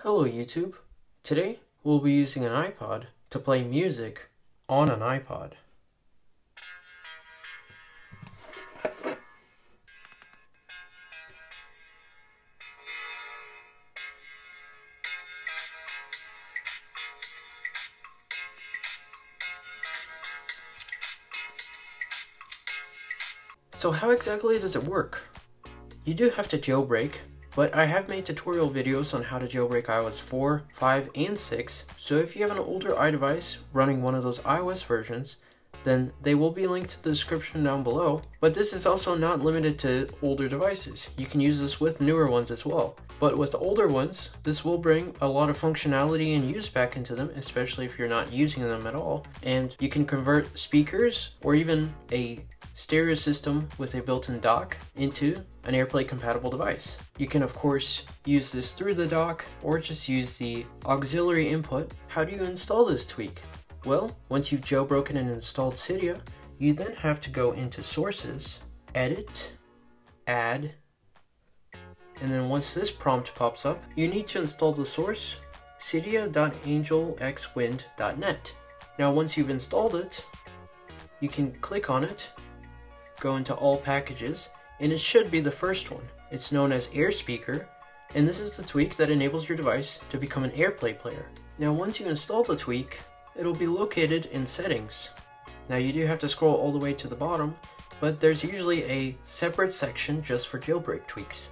Hello YouTube. Today we'll be using an iPod to play music on an iPod. So how exactly does it work? You do have to jailbreak but I have made tutorial videos on how to jailbreak iOS 4, 5, and 6, so if you have an older iDevice running one of those iOS versions, then they will be linked to the description down below. But this is also not limited to older devices. You can use this with newer ones as well. But with older ones, this will bring a lot of functionality and use back into them, especially if you're not using them at all. And you can convert speakers or even a stereo system with a built-in dock into an AirPlay compatible device. You can of course use this through the dock or just use the auxiliary input. How do you install this tweak? Well, once you've jailbroken and installed Cydia, you then have to go into sources, edit, add, and then once this prompt pops up, you need to install the source cydia.angelxwind.net. Now once you've installed it, you can click on it go into all packages, and it should be the first one. It's known as AirSpeaker, and this is the tweak that enables your device to become an AirPlay player. Now once you install the tweak, it'll be located in settings. Now you do have to scroll all the way to the bottom, but there's usually a separate section just for jailbreak tweaks,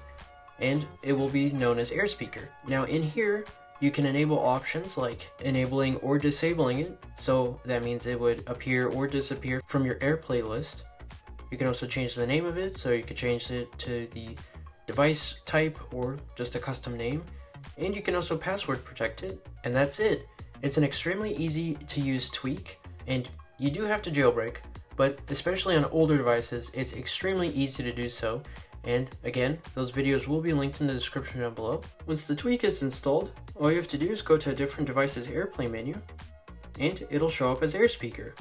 and it will be known as AirSpeaker. Now in here, you can enable options like enabling or disabling it, so that means it would appear or disappear from your AirPlay list. You can also change the name of it, so you could change it to the device type or just a custom name. And you can also password protect it, and that's it. It's an extremely easy to use tweak, and you do have to jailbreak, but especially on older devices, it's extremely easy to do so. And again, those videos will be linked in the description down below. Once the tweak is installed, all you have to do is go to a different device's AirPlay menu, and it'll show up as AirSpeaker.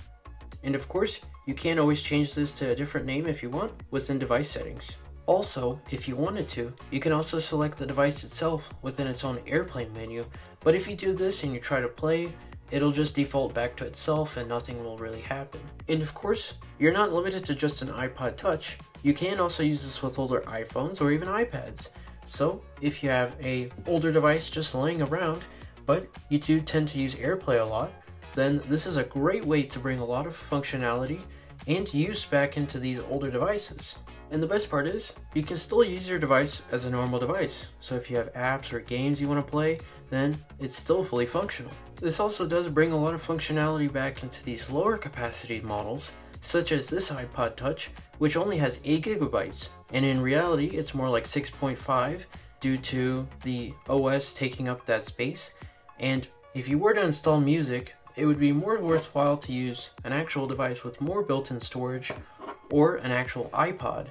And of course, you can always change this to a different name if you want within device settings. Also, if you wanted to, you can also select the device itself within its own AirPlay menu, but if you do this and you try to play, it'll just default back to itself and nothing will really happen. And of course, you're not limited to just an iPod Touch, you can also use this with older iPhones or even iPads. So, if you have a older device just laying around, but you do tend to use AirPlay a lot, then this is a great way to bring a lot of functionality and use back into these older devices. And the best part is, you can still use your device as a normal device. So if you have apps or games you want to play, then it's still fully functional. This also does bring a lot of functionality back into these lower capacity models, such as this iPod Touch, which only has 8 gigabytes, and in reality it's more like 6.5 due to the OS taking up that space. And if you were to install music, it would be more worthwhile to use an actual device with more built-in storage or an actual iPod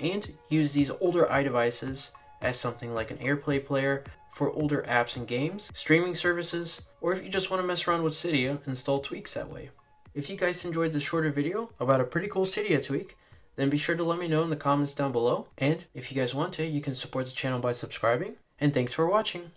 and use these older iDevices as something like an AirPlay player for older apps and games, streaming services, or if you just want to mess around with Cydia, install tweaks that way. If you guys enjoyed this shorter video about a pretty cool Cydia tweak, then be sure to let me know in the comments down below. And if you guys want to, you can support the channel by subscribing. And thanks for watching.